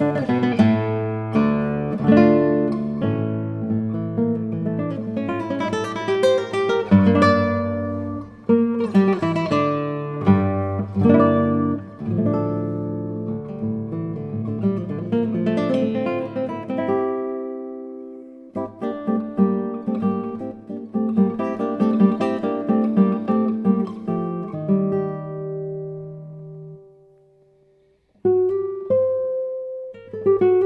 Gracias. Música